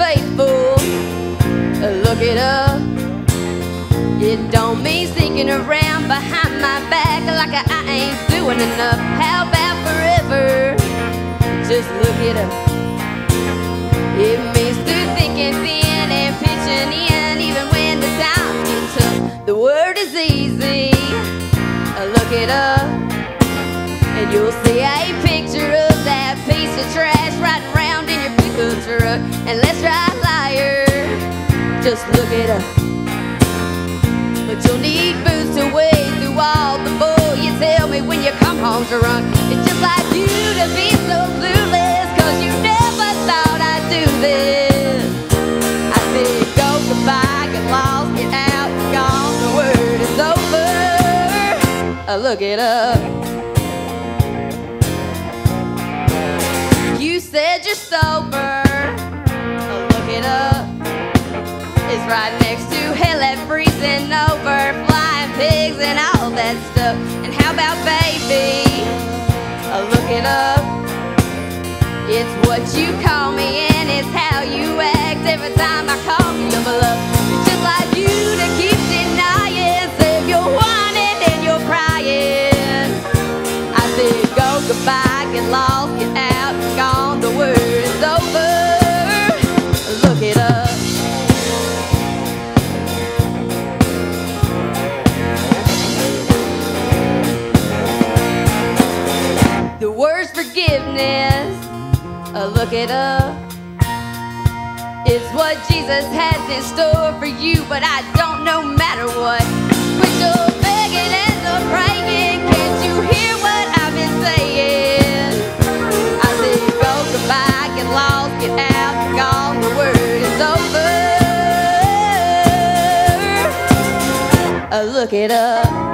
faithful. Uh, look it up. It don't mean sneaking around behind my back like I ain't doing enough. How about forever? Just look it up. It means through thick and thin and pitching in, even when the times get tough. The word is easy. Uh, look it up, and you'll see a picture of that piece of trash riding around in your pickup truck. And let's liar. Just look it up. But you'll need boots to wade through all the bull you tell me when you come home drunk. It's just like you to be so clueless, cause you never thought I'd do this. I said, go goodbye, get lost, get out, gone, the word is over. Uh, Look it up. You said you're sober. Freezing over, flying pigs and all that stuff. And how about baby? Uh, look it up. It's what you call forgiveness. Uh, look it up. It's what Jesus has in store for you, but I don't know matter what. Quit your begging and the praying. Can't you hear what I've been saying? I said go goodbye, get lost, get out, gone. The word is over. Uh, look it up.